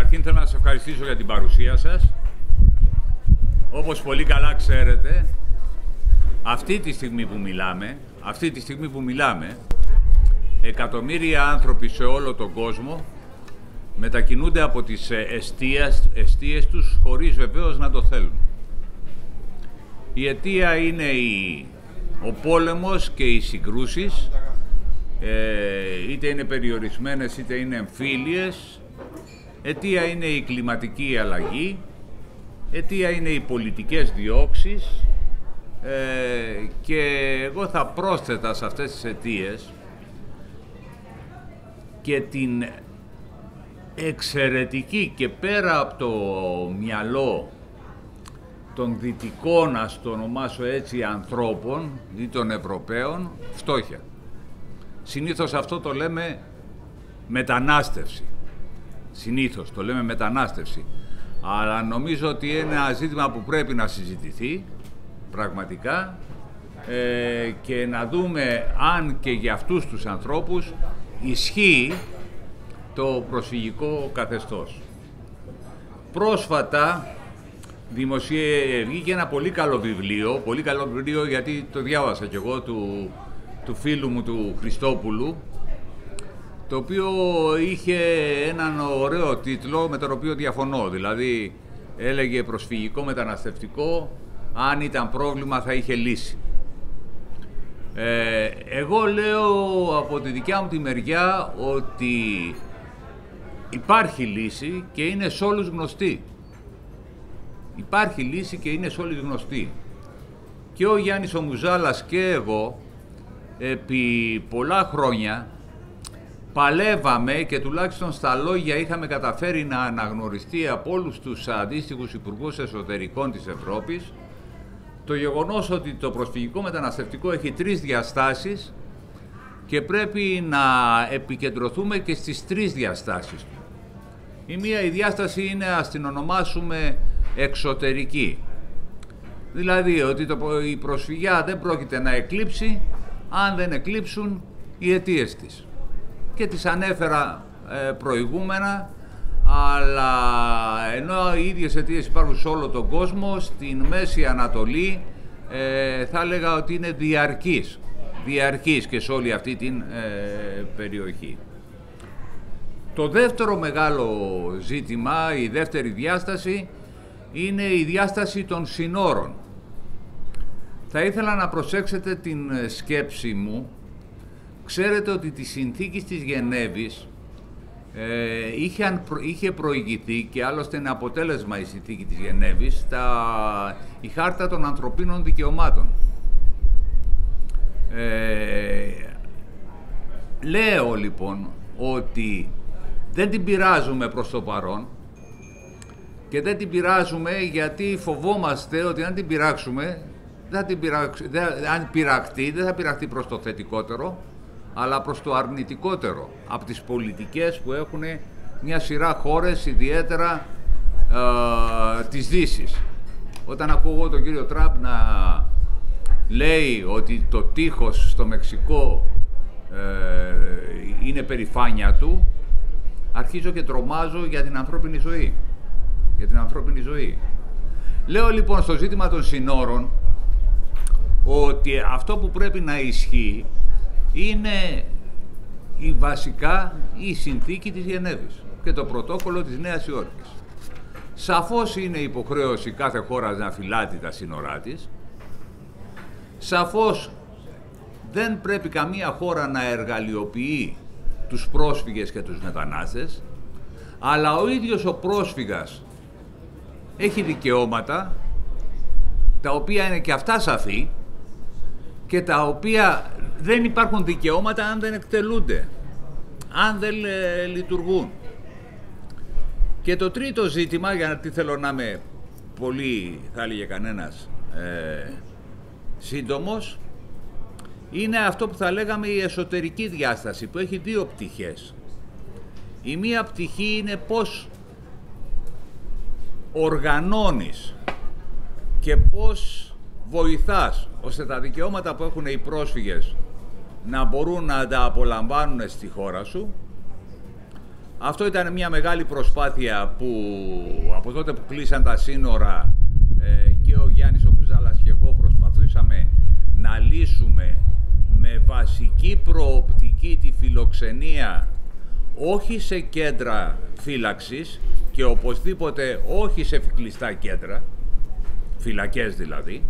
Καταρχήν θέλω να σας ευχαριστήσω για την παρουσία σας. Όπως πολύ καλά ξέρετε, αυτή τη στιγμή που μιλάμε, αυτή τη στιγμή που μιλάμε, εκατομμύρια άνθρωποι σε όλο τον κόσμο μετακινούνται από τις εστίες, εστίες τους χωρίς βεβαίως να το θέλουν. Η αιτία είναι η, ο πόλεμος και οι συγκρούσεις, ε, είτε είναι περιορισμένες είτε είναι εμφύλιες, αιτία είναι η κλιματική αλλαγή, αιτία είναι οι πολιτικές διώξεις ε, και εγώ θα πρόσθετα σε αυτές τις αιτίες και την εξαιρετική και πέρα από το μυαλό των δυτικών, ας το ονομάσω έτσι, ανθρώπων ή των Ευρωπαίων, φτώχεια. Συνήθως αυτό το λέμε μετανάστευση. Συνήθως το λέμε μετανάστευση. Αλλά νομίζω ότι είναι ένα ζήτημα που πρέπει να συζητηθεί πραγματικά ε, και να δούμε αν και για αυτούς τους ανθρώπους ισχύει το προσφυγικό καθεστώς. Πρόσφατα δημοσίε... βγήκε ένα πολύ καλό βιβλίο, πολύ καλό βιβλίο γιατί το διάβασα κι εγώ του, του φίλου μου του Χριστόπουλου, το οποίο είχε έναν ωραίο τίτλο με τον οποίο διαφωνώ, δηλαδή έλεγε προσφυγικό μεταναστευτικό, αν ήταν πρόβλημα θα είχε λύση. Ε, εγώ λέω από τη δικιά μου τη μεριά ότι υπάρχει λύση και είναι σε όλους γνωστή. Υπάρχει λύση και είναι σε όλους γνωστή. Και ο Γιάννης ο Μουζάλας και εγώ επί πολλά χρόνια παλεύαμε και τουλάχιστον στα λόγια είχαμε καταφέρει να αναγνωριστεί από όλους τους αντίστοιχους υπουργούς εσωτερικών της Ευρώπης το γεγονός ότι το προσφυγικό μεταναστευτικό έχει τρεις διαστάσεις και πρέπει να επικεντρωθούμε και στις τρεις διαστάσεις του. Η μία η διάσταση είναι, ας την ονομάσουμε, εξωτερική. Δηλαδή ότι το, η προσφυγιά δεν πρόκειται να εκλείψει αν δεν εκλείψουν οι αιτίες της. Και τις ανέφερα ε, προηγούμενα, αλλά ενώ οι ίδιες αιτίες υπάρχουν σε όλο τον κόσμο, στην Μέση Ανατολή ε, θα έλεγα ότι είναι διαρκής. Διαρκής και σε όλη αυτή την ε, περιοχή. Το δεύτερο μεγάλο ζήτημα, η δεύτερη διάσταση, είναι η διάσταση των συνόρων. Θα ήθελα να προσέξετε την σκέψη μου. Ξέρετε ότι τη συνθήκη της Γενέβης ε, είχε, είχε προηγηθεί και άλλωστε είναι αποτέλεσμα η συνθήκη της Γενέβης τα, η Χάρτα των Ανθρωπίνων Δικαιωμάτων. Ε, λέω λοιπόν ότι δεν την πειράζουμε προς το παρόν και δεν την πειράζουμε γιατί φοβόμαστε ότι αν την πειράξουμε, δεν την δεν, αν πειραχτεί, δεν θα πειραχτεί προς το θετικότερο, αλλά προς το αρνητικότερο από τις πολιτικές που έχουν μια σειρά χώρες, ιδιαίτερα ε, της Δύσης. Όταν ακούω τον κύριο Τραμπ να λέει ότι το τείχος στο Μεξικό ε, είναι περηφάνεια του, αρχίζω και τρομάζω για την ανθρώπινη ζωή. Για την ανθρώπινη ζωή. Λέω λοιπόν στο ζήτημα των συνόρων ότι αυτό που πρέπει να ισχύει είναι η βασικά η συνθήκη της Γενέβης και το πρωτόκολλο της Νέας Υόρκης. Σαφώς είναι υποχρέωση κάθε χώρας να φυλάτει τα σύνορά της. Σαφώς δεν πρέπει καμία χώρα να εργαλειοποιεί τους πρόσφυγες και τους μετανάστες, αλλά ο ίδιος ο πρόσφυγας έχει δικαιώματα, τα οποία είναι και αυτά σαφή και τα οποία δεν υπάρχουν δικαιώματα αν δεν εκτελούνται, αν δεν ε, λειτουργούν. Και το τρίτο ζήτημα, για να τι θέλω να είμαι πολύ, θα έλεγε κανένας, ε, σύντομος, είναι αυτό που θα λέγαμε η εσωτερική διάσταση που έχει δύο πτυχές. Η μία πτυχή είναι πώς οργανώνεις και πώς βοηθάς ώστε τα δικαιώματα που έχουν οι πρόσφυγες να μπορούν να τα απολαμβάνουν στη χώρα σου. Αυτό ήταν μια μεγάλη προσπάθεια που από τότε που κλείσαν τα σύνορα ε, και ο Γιάννης ο Κουζάλας και εγώ προσπαθούσαμε να λύσουμε με βασική προοπτική τη φιλοξενία όχι σε κέντρα φύλαξης και οπωσδήποτε όχι σε κλειστά κέντρα, φυλακές δηλαδή,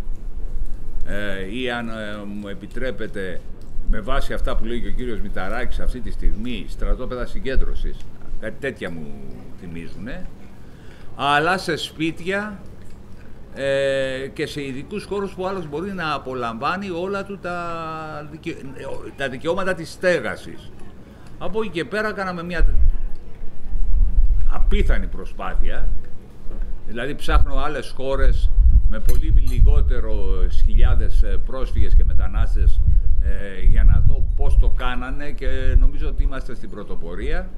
ε, ή αν ε, μου επιτρέπετε με βάση αυτά που λέει και ο κύριος Μηταράκης αυτή τη στιγμή, στρατόπεδα συγκέντρωσης, κάτι τέτοια μου θυμίζουν, αλλά σε σπίτια ε, και σε ειδικούς χώρους που άλλος μπορεί να απολαμβάνει όλα του τα, τα δικαιώματα της στέγασης. Από εκεί και πέρα κάναμε μια απίθανη προσπάθεια, δηλαδή ψάχνω άλλες χώρες με πολύ λιγότερο χιλιάδες ε, πρόσφυγες και μετανάστες ε, για να δω πώς το κάνανε και νομίζω ότι είμαστε στην πρωτοπορία.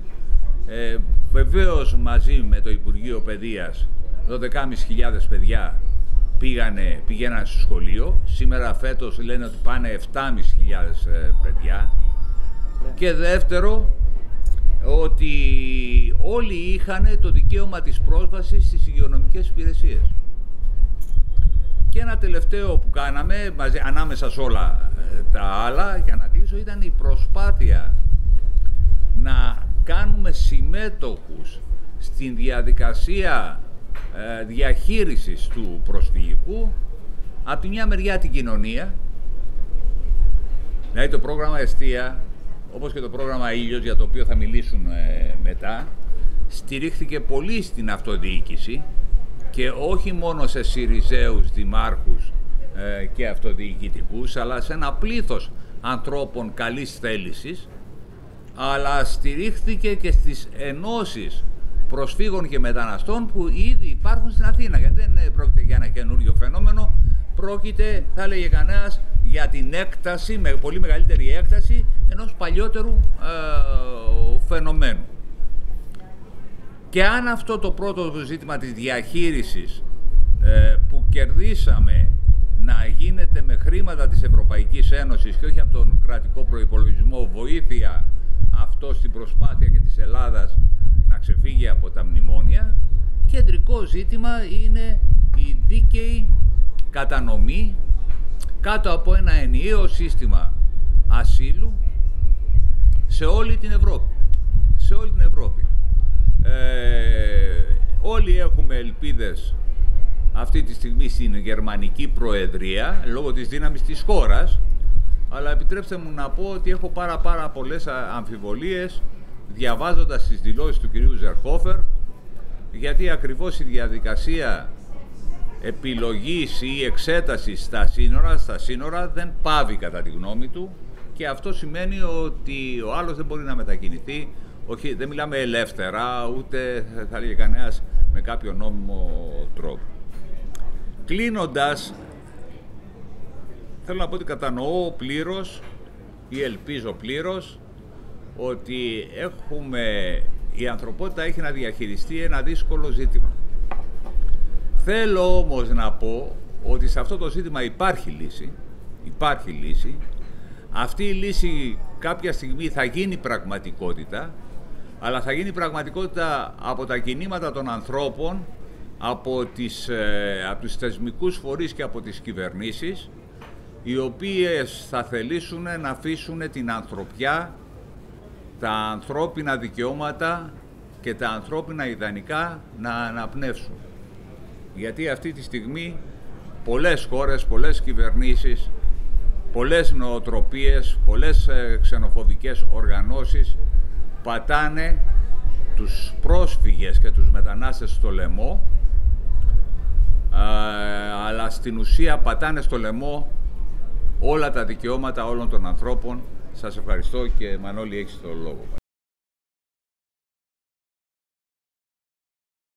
Ε, βεβαίως μαζί με το Υπουργείο Παιδείας 12.500 παιδιά πήγανε, πηγαίναν στο σχολείο. Σήμερα φέτος λένε ότι πάνε 7.500 ε, παιδιά. Ναι. Και δεύτερο, ότι όλοι είχαν το δικαίωμα της πρόσβασης στις υγειονομικές υπηρεσίες. Και ένα τελευταίο που κάναμε, μαζί, ανάμεσα σε όλα ε, τα άλλα, για να κλείσω, ήταν η προσπάθεια να κάνουμε συμμέτοχους στην διαδικασία ε, διαχείρισης του προσφυγικού από τη μια μεριά την κοινωνία, δηλαδή το πρόγραμμα Εστία, όπως και το πρόγραμμα Ήλιος, για το οποίο θα μιλήσουν ε, μετά, στηρίχθηκε πολύ στην αυτοδιοίκηση και όχι μόνο σε Συριζέους δημάρχους ε, και αυτοδιοικητικούς, αλλά σε ένα πλήθος ανθρώπων καλής θέλησης, αλλά στηρίχθηκε και στις ενώσεις προσφύγων και μεταναστών που ήδη υπάρχουν στην Αθήνα. Γιατί δεν πρόκειται για ένα καινούριο φαινόμενο, πρόκειται, θα έλεγε κανένας, για την έκταση, με πολύ μεγαλύτερη έκταση ενός παλιότερου ε, φαινομένου. Και αν αυτό το πρώτο ζήτημα της διαχείρισης ε, που κερδίσαμε να γίνεται με χρήματα της Ευρωπαϊκής Ένωσης και όχι από τον κρατικό προϋπολογισμό βοήθεια αυτό στην προσπάθεια και της Ελλάδας να ξεφύγει από τα μνημόνια, κεντρικό ζήτημα είναι η δίκαιη κατανομή κάτω από ένα ενιαίο σύστημα ασύλου σε όλη την Ευρώπη. Σε όλη την Ευρώπη. Ε, όλοι έχουμε ελπίδες. Αυτή τη στιγμή στην Γερμανική Προεδρία λόγω της δύναμης της χώρας αλλά επιτρέψτε μου να πω ότι έχω πάρα πάρα πολλές αμφιβολίες διαβάζοντας τις δηλώσεις του κυρίου Ζερχόφερ γιατί ακριβώς η διαδικασία επιλογής ή εξέτασης στα σύνορα, στα σύνορα δεν πάβει κατά τη γνώμη του και αυτό σημαίνει ότι ο άλλος δεν μπορεί να μετακινηθεί. Όχι, δεν μιλάμε ελεύθερα, ούτε θα λέγει κανένας με κάποιο νόμιμο τρόπο. Κλείνοντας, θέλω να πω ότι κατανοώ πλήρως ή ελπίζω πλήρως ότι έχουμε, η ανθρωπότητα έχει να διαχειριστεί ένα δύσκολο ζήτημα. Θέλω όμως να πω ότι σε αυτό το ζήτημα υπάρχει λύση, υπάρχει λύση. Αυτή η λύση κάποια στιγμή θα γίνει πραγματικότητα, αλλά θα γίνει πραγματικότητα από τα κινήματα των ανθρώπων, από, τις, ε, από τους θεσμικούς φορείς και από τις κυβερνήσεις, οι οποίες θα θελήσουν να αφήσουν την ανθρωπιά τα ανθρώπινα δικαιώματα και τα ανθρώπινα ιδανικά να αναπνεύσουν. Γιατί αυτή τη στιγμή πολλές χώρες, πολλές κυβερνήσεις, πολλές νοοτροπίες, πολλές ε, ξενοφοβικές οργανώσεις πατάνε τους πρόσφυγες και τους μετανάστες στο λαιμό, αλλά στην ουσία πατάνε στο λαιμό όλα τα δικαιώματα όλων των ανθρώπων σας ευχαριστώ και Μανώλη έχεις το λόγο.